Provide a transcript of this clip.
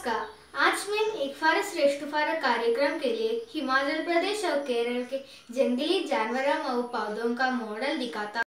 नमस्कार। आज मैं एक फार श्रेष्ठ फार कार्यक्रम के लिए हिमाचल प्रदेश और केरल के जंगली जानवरों और पौधों का मॉडल दिखाता